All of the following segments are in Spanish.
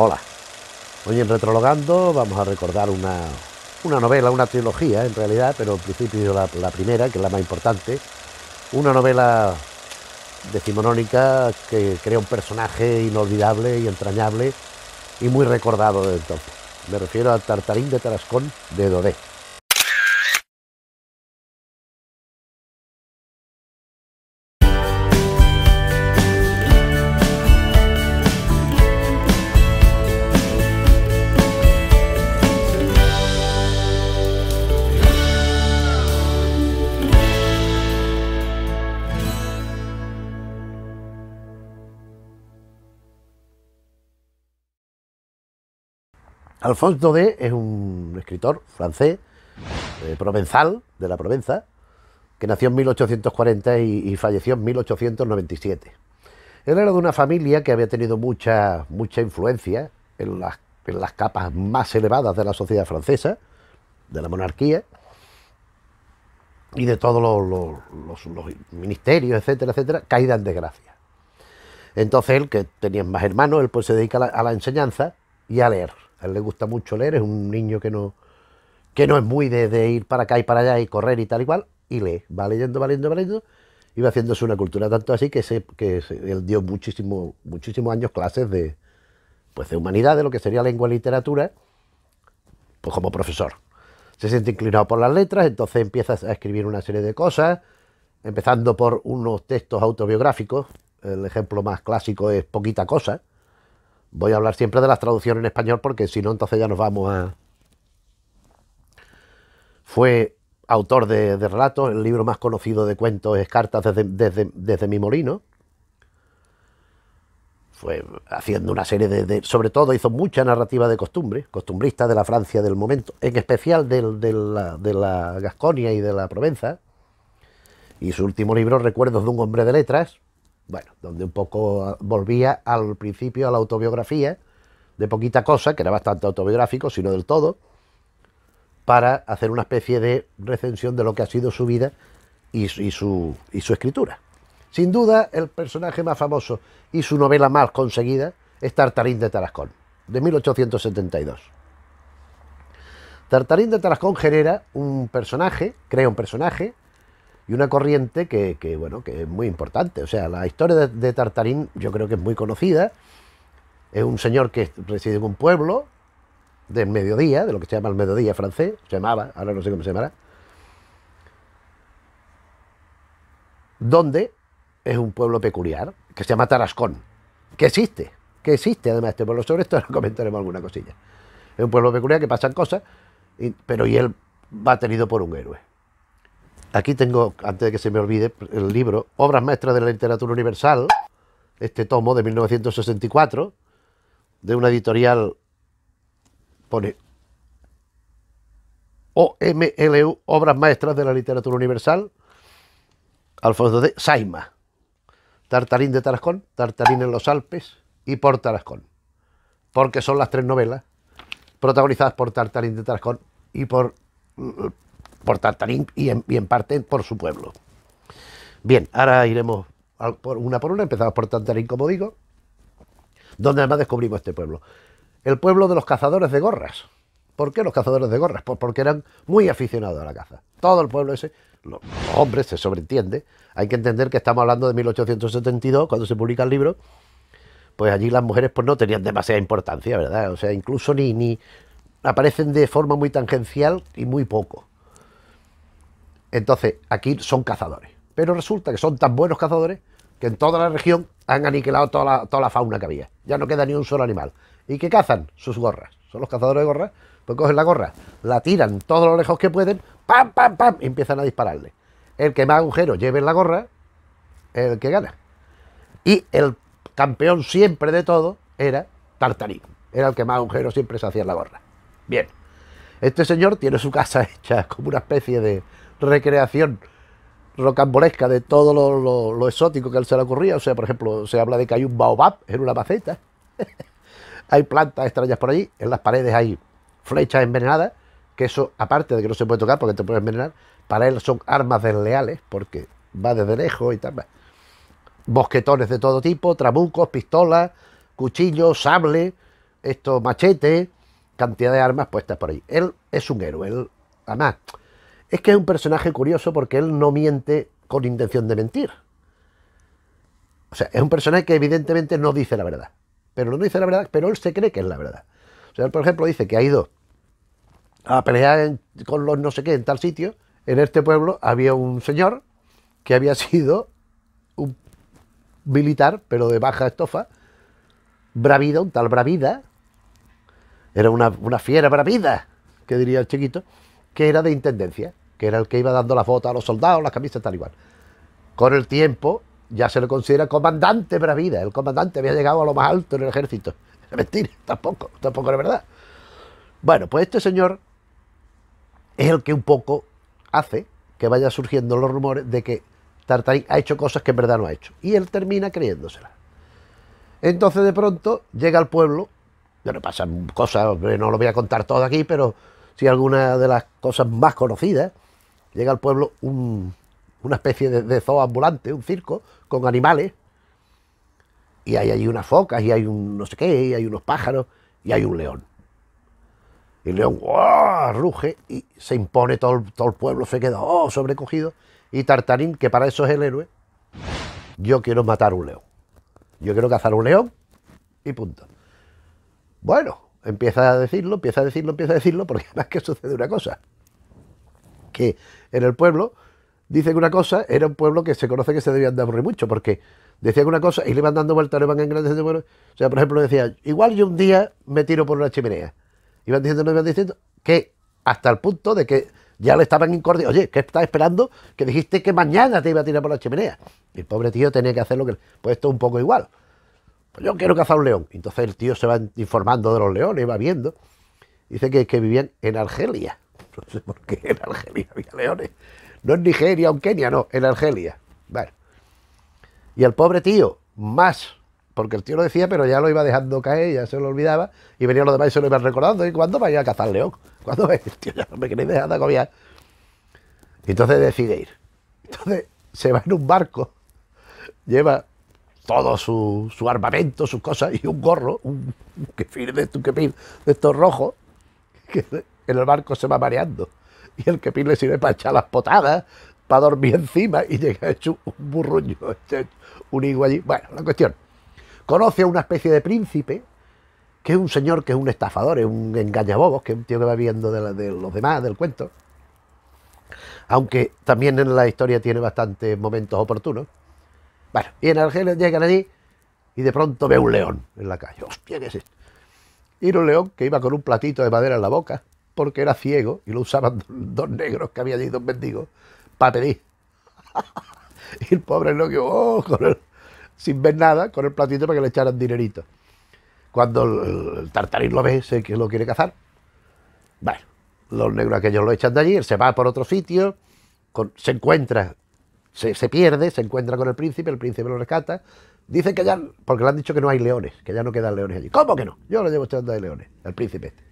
Hola, hoy en Retrologando vamos a recordar una, una novela, una trilogía en realidad, pero en principio la, primera, que es la más importante, una novela decimonónica que crea un personaje inolvidable y entrañable y muy recordado desde entonces. Me refiero a Tartarín de Tarascón de Dodé. Alphonse Daudet es un escritor francés, eh, provenzal, de la Provenza, que nació en 1840 y, y, falleció en 1897. Él era de una familia que había tenido mucha, mucha influencia en las, en las capas más elevadas de la sociedad francesa, de la monarquía, y de todos los, ministerios, etcétera, etcétera, caída en desgracia. Entonces él, que tenía más hermanos, él pues se dedica a la enseñanza y a leer. A él le gusta mucho leer, es un niño que no, que no es muy de, ir para acá y para allá y correr y tal y cual, y lee, va leyendo, va leyendo, va leyendo, y va haciéndose una cultura, tanto así que, se, que él dio muchísimo, muchísimos años clases de, pues de humanidad, de lo que sería lengua y literatura, pues como profesor. Se siente inclinado por las letras, entonces empieza a escribir una serie de cosas, empezando por unos textos autobiográficos, el ejemplo más clásico es Poquita Cosa, Voy a hablar siempre de las traducciones en español porque si no, entonces ya nos vamos a... Fue autor de, relatos, el libro más conocido de cuentos es Cartas desde, desde, desde mi molino. Fue haciendo una serie de, Sobre todo hizo mucha narrativa de costumbre, costumbrista de la Francia del momento, en especial de, de la, de la Gasconia y de la Provenza. Y su último libro, Recuerdos de un hombre de letras, bueno, donde un poco volvía al principio a la autobiografía, de poquita cosa, que era bastante autobiográfico, sino del todo, para hacer una especie de recensión de lo que ha sido su vida y, y, su, y su escritura. Sin duda, el personaje más famoso y su novela más conseguida es Tartarín de Tarascón, de 1872. Tartarín de Tarascón genera un personaje, crea un personaje, y una corriente que, bueno, que es muy importante. O sea, la historia de, Tartarín yo creo que es muy conocida. Es un señor que reside en un pueblo del mediodía, de lo que se llama el mediodía francés, se llamaba, ahora no sé cómo se llamará, donde es un pueblo peculiar, que se llama Tarascón, que existe, que existe además este pueblo. Sobre esto comentaremos alguna cosilla. Es un pueblo peculiar que pasan cosas, pero y él va tenido por un héroe. Aquí tengo, antes de que se me olvide, el libro Obras Maestras de la Literatura Universal, este tomo de 1964, de una editorial, pone OMLU, Obras Maestras de la Literatura Universal, Alfonso de Saima, Tartarín de Tarascón, Tartarín en los Alpes y por Tarascón, porque son las tres novelas protagonizadas por Tartarín de Tarascón y por por Tartarín y en, parte por su pueblo. Bien, ahora iremos por una por una, empezamos por Tartarín, como digo, donde además descubrimos este pueblo. El pueblo de los cazadores de gorras. ¿Por qué los cazadores de gorras? Pues porque eran muy aficionados a la caza. Todo el pueblo ese, los hombres, se sobreentiende. Hay que entender que estamos hablando de 1872, cuando se publica el libro, pues allí las mujeres pues no tenían demasiada importancia, ¿verdad? O sea, incluso ni, ni aparecen de forma muy tangencial y muy poco. Entonces, aquí son cazadores. Pero resulta que son tan buenos cazadores que en toda la región han aniquilado toda la, fauna que había. Ya no queda ni un solo animal. ¿Y qué cazan? Sus gorras. Son los cazadores de gorras. Pues cogen la gorra, la tiran todo lo lejos que pueden, ¡pam, pam, pam! Y empiezan a dispararle. El que más agujeros lleve en la gorra el que gana. Y el campeón siempre de todo era Tartarín. Era el que más agujeros siempre se hacía en la gorra. Bien. Este señor tiene su casa hecha como una especie de, recreación rocambolesca de todo lo, exótico que a él se le ocurría. O sea, por ejemplo, se habla de que hay un baobab en una maceta. hay plantas extrañas por allí. En las paredes hay flechas envenenadas, que eso, aparte de que no se puede tocar porque te puede envenenar, para él son armas desleales, porque va desde lejos y tal. Bosquetones de todo tipo, trabucos, pistolas, cuchillos, sable, estos machetes, cantidad de armas puestas por ahí. Él es un héroe, él, además, es que es un personaje curioso porque él no miente con intención de mentir. O sea, es un personaje que evidentemente no dice la verdad. Pero no dice la verdad, pero él se cree que es la verdad. O sea, él, por ejemplo, dice que ha ido a pelear con los no sé qué en tal sitio. En este pueblo había un señor que había sido un militar, pero de baja estofa, Bravida, un tal Bravida, era una, una fiera Bravida, que diría el chiquito, que era de intendencia, que era el que iba dando la foto a los soldados, las camisas tal igual. Con el tiempo ya se le considera comandante Bravida, el comandante había llegado a lo más alto en el ejército. Mentira, tampoco, tampoco es verdad. Bueno, pues este señor es el que un poco hace que vaya surgiendo los rumores de que Tartarín ha hecho cosas que en verdad no ha hecho. Y él termina creyéndoselas. Entonces de pronto llega al pueblo, bueno, pasan cosas, no lo voy a contar todo aquí, pero sí algunas de las cosas más conocidas. Llega al pueblo una especie de, zoo ambulante, un circo, con animales. Y hay ahí unas focas, y hay un no sé qué, y hay unos pájaros, y hay un león. Y el león ruge y se impone todo, todo el pueblo, se queda oh, sobrecogido. Y Tartarín, que para eso es el héroe, yo quiero matar un león. Yo quiero cazar un león y punto. Bueno, empieza a decirlo, empieza a decirlo, empieza a decirlo, porque además que sucede una cosa. Que en el pueblo dicen una cosa, era un pueblo que se conoce que se debían de aburrir mucho, porque decían una cosa y le iban dando vueltas, le iban engrandeciendo. Bueno, o sea, por ejemplo, decía, igual yo un día me tiro por una chimenea. Iban diciendo, no iban diciendo, que hasta el punto de que ya le estaban incordiando. Oye, ¿qué estás esperando? Que dijiste que mañana te iba a tirar por la chimenea. Y el pobre tío tenía que hacer lo que. Pues esto es un poco igual. Pues yo quiero cazar un león. Entonces el tío se va informando de los leones, va viendo. Dice que, que vivían en Argelia. No sé por qué en Argelia había leones. No en Nigeria o en Kenia, no, en Argelia. Bueno. Y el pobre tío, más porque el tío lo decía, pero ya lo iba dejando caer, ya se lo olvidaba, y venían los demás y se lo iban recordando. ¿Y cuándo vaya a cazar león? ¿Cuándo El tío ya no me queréis dejar de agobiar. Entonces decide ir. Entonces se va en un barco, lleva todo su, armamento, sus cosas, y un gorro, un, kefir de, un kefir de estos rojos, en el barco se va mareando. Y el kefir le sirve para echar las potadas, para dormir encima, y llega hecho un burruño, un higo allí. Bueno, la cuestión conoce a una especie de príncipe, que es un señor que es un estafador, es un engañabobos, que es un tío que va viendo de, los demás, del cuento. Aunque también en la historia tiene bastantes momentos oportunos. Bueno, y en Argelia llegan allí y de pronto ve un león en la calle. ¡Hostia, qué es esto! Y era un león que iba con un platito de madera en la boca, porque era ciego y lo usaban dos negros que había allí, dos mendigos, para pedir. y el pobre loco, oh, con el, sin ver nada, con el platito para que le echaran dinerito. Cuando el, tartarín lo ve, sé que lo quiere cazar. Bueno, los negros aquellos lo echan de allí, él se va por otro sitio, se encuentra, se, pierde, se encuentra con el príncipe, el príncipe lo rescata. Dice que ya, porque le han dicho que no hay leones, que ya no quedan leones allí. ¿Cómo que no? Yo lo llevo echando de leones, el príncipe este.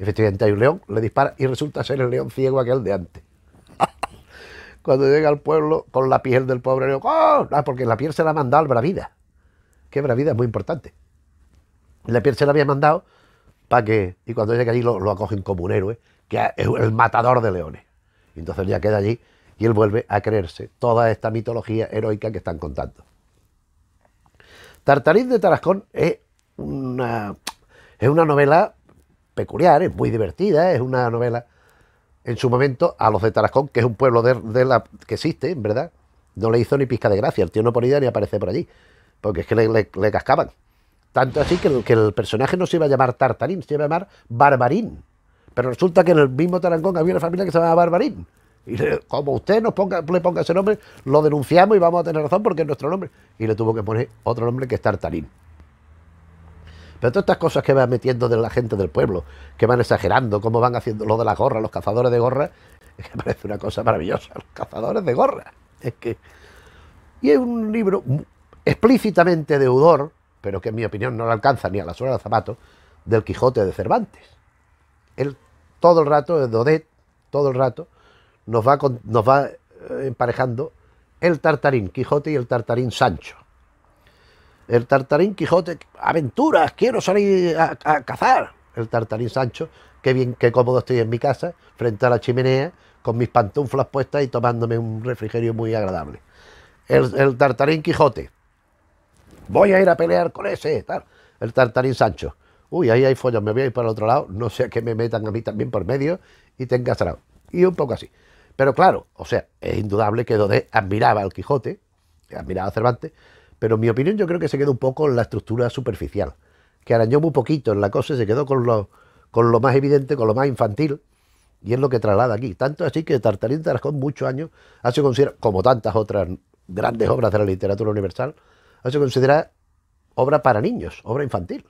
Efectivamente hay un león, le dispara y resulta ser el león ciego aquel de antes cuando llega al pueblo con la piel del pobre león. ¡Oh! Ah, porque la piel se la ha mandado al Bravida. Que Bravida es muy importante. La piel se la había mandado para que, y cuando llega allí lo, acogen como un héroe, que es el matador de leones. Entonces ya queda allí y él vuelve a creerse toda esta mitología heroica que están contando. Tartarín de Tarascón es una, es una novela peculiar, es muy divertida, es una novela en su momento a los de Tarascón, que es un pueblo de, la, que existe, en verdad, no le hizo ni pizca de gracia. El tío no ponía ni aparece por allí, porque es que le, cascaban. Tanto así que el, que el, personaje no se iba a llamar Tartarín, se iba a llamar Barbarín. Pero resulta que en el mismo Tarancón había una familia que se llamaba Barbarín. Y como usted nos ponga, le ponga ese nombre, lo denunciamos y vamos a tener razón porque es nuestro nombre. Y le tuvo que poner otro nombre que es Tartarín. Pero todas estas cosas que van metiendo de la gente del pueblo, que van exagerando, cómo van haciendo lo de la gorra, los cazadores de gorra, es que parece una cosa maravillosa, los cazadores de gorra. Es que. Y es un libro explícitamente deudor, pero que en mi opinión no le alcanza ni a la suela del zapato, del Quijote de Cervantes. Él todo el rato, el Dodet, todo el rato, nos va, nos va eh, emparejando el tartarín Quijote y el tartarín Sancho. El Tartarín Quijote, aventuras, quiero salir a, cazar. El Tartarín Sancho, qué bien, qué cómodo estoy en mi casa, frente a la chimenea, con mis pantuflas puestas y tomándome un refrigerio muy agradable. El, Tartarín Quijote, voy a ir a pelear con ese, tal. El Tartarín Sancho, uy, ahí hay follas, me voy a ir para el otro lado, no sea que me metan a mí también por medio y tenga salado. Y un poco así. Pero claro, o sea, es indudable que Dodé admiraba al Quijote, admiraba a Cervantes, pero en mi opinión yo creo que se quedó un poco en la estructura superficial, que arañó muy poquito en la cosa y se quedó con lo, con lo más evidente, con lo más infantil, y es lo que traslada aquí. Tanto así que Tartarín Tarascón muchos años ha sido considerado, como tantas otras grandes obras de la literatura universal, ha sido considerada obra para niños, obra infantil.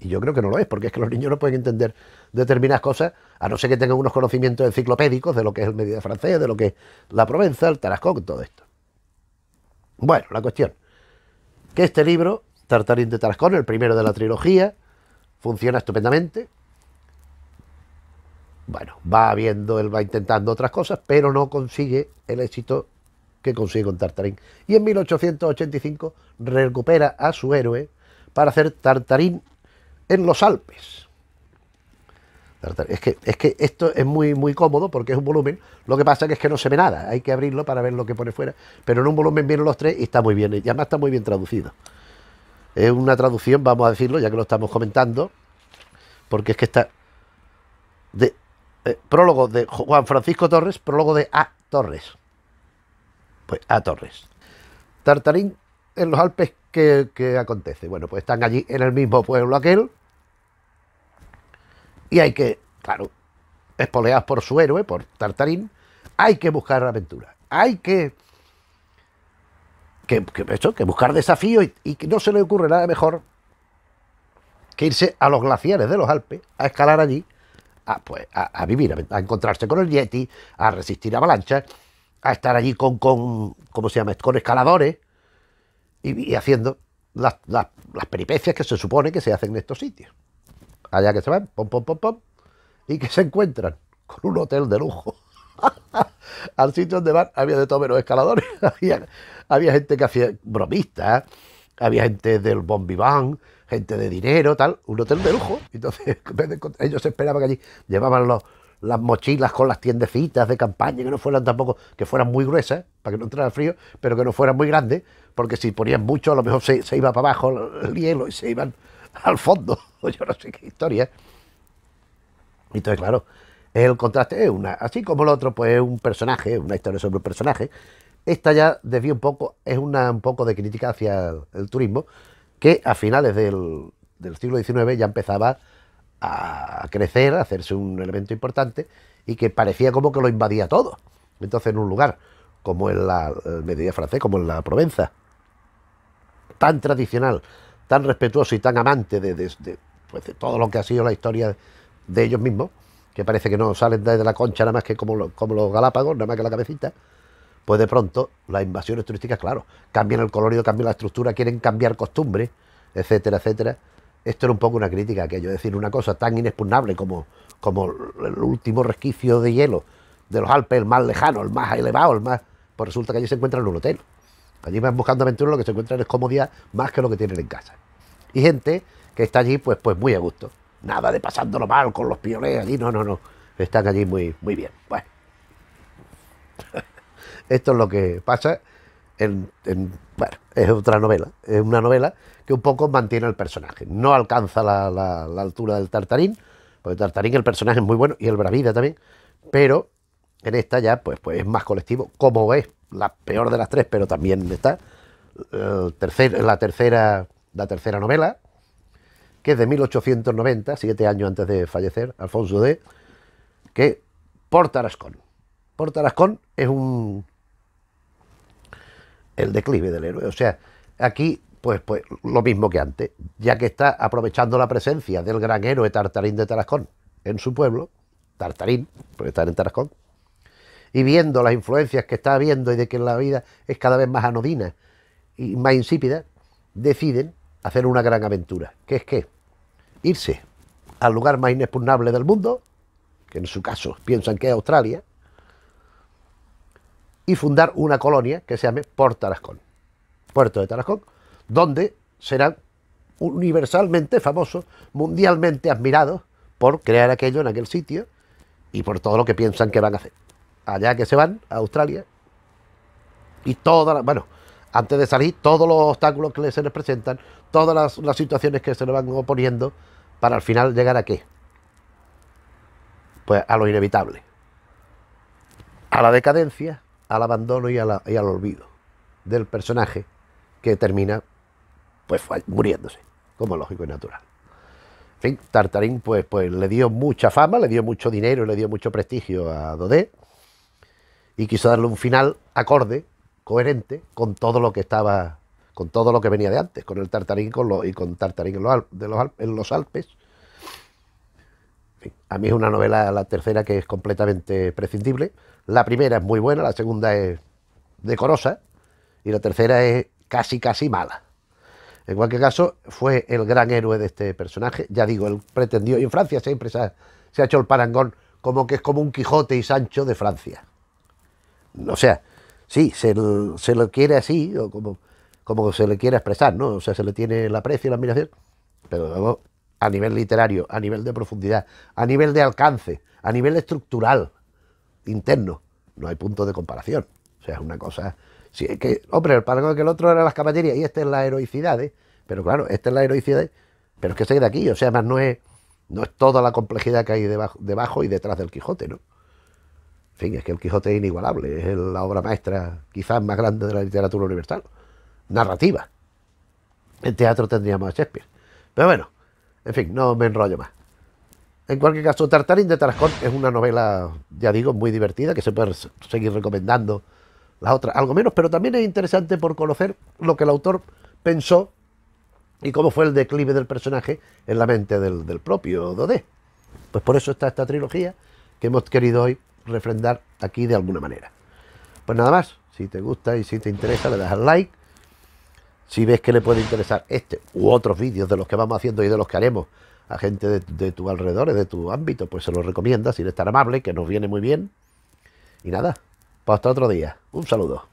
Y yo creo que no lo es, porque es que los niños no pueden entender determinadas cosas, a no ser que tengan unos conocimientos enciclopédicos de lo que es el medio francés, de lo que es la Provenza, el Tarascón, todo esto. Bueno, la cuestión, que este libro, Tartarín de Tarascón, el primero de la trilogía, funciona estupendamente, bueno, va viendo, él va intentando otras cosas, pero no consigue el éxito que consigue con Tartarín. Y en 1885 recupera a su héroe para hacer Tartarín en los Alpes. Es que, es que esto es muy, muy cómodo porque es un volumen. Lo que pasa es que no se ve nada. Hay que abrirlo para ver lo que pone fuera. Pero en un volumen vienen los tres y está muy bien. Y además está muy bien traducido. Es una traducción, vamos a decirlo, ya que lo estamos comentando. Porque es que está de eh, prólogo de Juan Francisco Torres, prólogo de A. Torres. Pues A. Torres. Tartarín en los Alpes, ¿qué, acontece? Bueno, pues están allí en el mismo pueblo aquel. Y hay que, claro, espoleados por su héroe, por Tartarín, hay que buscar aventura. Hay que, que, que buscar desafío y, y que no se le ocurre nada mejor que irse a los glaciares de los Alpes, a escalar allí a, pues, a, vivir, a, encontrarse con el Yeti, a resistir avalanchas, a estar allí con, con ¿cómo se llama? Con escaladores y, haciendo las, las, peripecias que se supone que se hacen en estos sitios. Allá que se van, pom, pom, pom, pom, y que se encuentran con un hotel de lujo. Al sitio donde van había de todo menos escaladores. había, gente que hacía bromistas, había gente del bon vivant, gente de dinero, tal, un hotel de lujo. Entonces, ellos esperaban que allí llevaban las mochilas con las tiendecitas de campaña, que no fueran tampoco, que fueran muy gruesas, para que no entrara frío, pero que no fueran muy grandes, porque si ponían mucho, a lo mejor se, iba para abajo el hielo y se iban al fondo, yo no sé qué historia. Entonces, claro, el contraste es una, así como el otro, pues es un personaje, una historia sobre un personaje. Esta ya desvía un poco, es una un poco de crítica hacia el turismo, que a finales del, siglo XIX ya empezaba a crecer, a hacerse un elemento importante y que parecía como que lo invadía todo. Entonces, en un lugar como en la Medellín francés, como en la Provenza, tan tradicional, tan respetuoso y tan amante pues, de, todo lo que ha sido la historia de ellos mismos, que parece que no salen de la concha nada más que como, como los Galápagos, nada más que la cabecita, pues de pronto las invasiones turísticas, claro, cambian el colorido, cambian la estructura, quieren cambiar costumbres, etcétera, etcétera. Esto era un poco una crítica aquello, es decir, una cosa tan inexpugnable como, como el último resquicio de hielo de los Alpes, el más lejano, el más elevado, el más... Pues resulta que allí se encuentran en un hotel. Allí van buscando aventuras, lo que se encuentran es comodidad más que lo que tienen en casa. Y gente que está allí, pues, pues muy a gusto. Nada de pasándolo mal con los pioneros allí, no, no, no. Están allí muy, muy bien. Bueno. Esto es lo que pasa en, bueno, es otra novela, es una novela que un poco mantiene el personaje. No alcanza la, altura del Tartarín, porque Tartarín el personaje es muy bueno y el Bravida también, pero en esta ya pues, pues es más colectivo, como es la peor de las tres, pero también está la tercera la tercera novela, que es de 1890, siete años antes de fallecer, Alfonso D, que por Tarascón. Por Tarascón es un el declive del héroe. O sea, aquí, pues, pues lo mismo que antes, ya que está aprovechando la presencia del gran héroe Tartarín de Tarascón en su pueblo, Tartarín, porque está en Tarascón, y viendo las influencias que está viendo y de que la vida es cada vez más anodina y más insípida, deciden hacer una gran aventura, que es que irse al lugar más inexpugnable del mundo, que en su caso piensan que es Australia, y fundar una colonia que se llame Port Tarascón, Puerto de Tarascón, donde serán universalmente famosos, mundialmente admirados por crear aquello en aquel sitio y por todo lo que piensan que van a hacer. Allá que se van, a Australia, y todas las, bueno, antes de salir, todos los obstáculos que se les presentan, todas las, situaciones que se le van oponiendo, para al final llegar a qué? Pues a lo inevitable. A la decadencia, al abandono y, al olvido del personaje que termina pues muriéndose, como lógico y natural. En fin, Tartarín pues, pues le dio mucha fama, le dio mucho dinero, le dio mucho prestigio a Dodé y quiso darle un final acorde, coherente con todo lo que estaba, con todo lo que venía de antes, con el Tartarín con y con Tartarín en los, de los, en los Alpes. a mí es una novela, la tercera, que es completamente prescindible. La primera es muy buena, la segunda es decorosa y la tercera es casi, casi mala. En cualquier caso, fue el gran héroe de este personaje. Ya digo, él pretendió, y en Francia siempre se ha, hecho el parangón como que es como un Quijote y Sancho de Francia. O sea, sí, se, lo quiere así, o como, como se le quiere expresar, ¿no? O sea, se le tiene el aprecio y la admiración, pero luego a nivel literario, a nivel de profundidad, a nivel de alcance, a nivel estructural, interno, no hay punto de comparación. O sea, es una cosa. Sí, que, hombre, el parangón que el otro era las caballerías y este es la heroicidad, ¿eh? pero claro, esta es la heroicidad, pero es que se de aquí, o sea, además no es, no es toda la complejidad que hay debajo, debajo y detrás del Quijote, ¿no? En fin, es que el Quijote es inigualable, es la obra maestra quizás más grande de la literatura universal, narrativa. En teatro tendríamos a Shakespeare. Pero bueno, en fin, no me enrollo más. En cualquier caso, Tartarín de Tarascón es una novela, ya digo, muy divertida, que se puede seguir recomendando las otras, algo menos, pero también es interesante por conocer lo que el autor pensó y cómo fue el declive del personaje en la mente del, del propio Dodé. Pues por eso está esta trilogía que hemos querido hoy refrendar aquí de alguna manera. Pues nada más, si te gusta y si te interesa, le das al like. Si ves que le puede interesar este u otros vídeos de los que vamos haciendo y de los que haremos a gente de, tu alrededor, de tu ámbito, pues se lo recomienda, si eres tan amable, que nos viene muy bien. Y nada, pues hasta otro día. Un saludo.